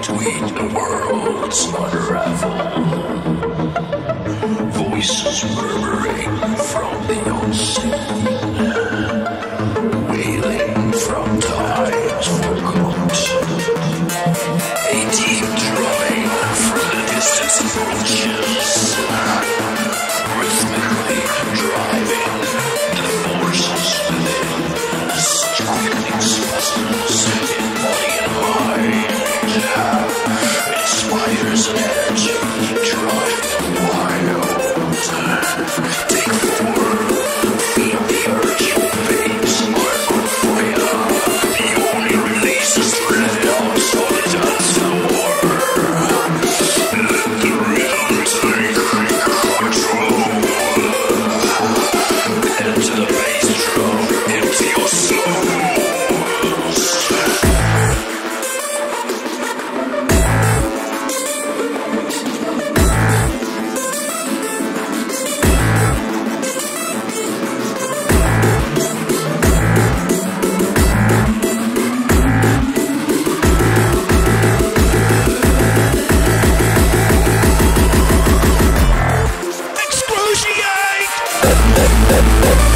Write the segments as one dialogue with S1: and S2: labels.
S1: between the worlds unravel.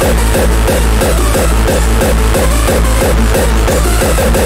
S1: Thank you.